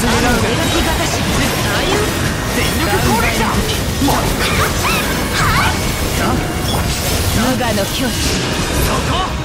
無我の境地そこ